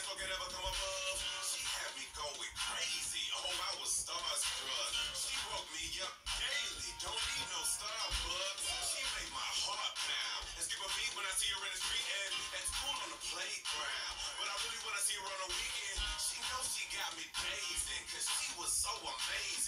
She had me going crazy. Oh, I was starstruck. She woke me up daily. Don't need no Starbucks. She made my heart pound. And skip a beat when I see her in the street and at school on the playground. But I really wanna see her on the weekend. She knows she got me she was so amazing.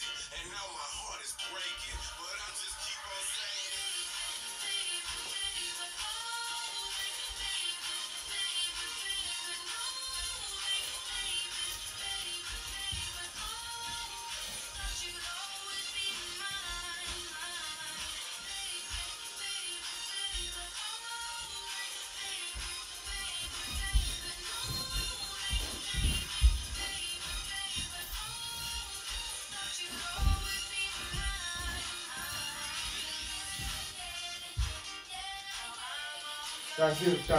Tá, Brasil, tchau.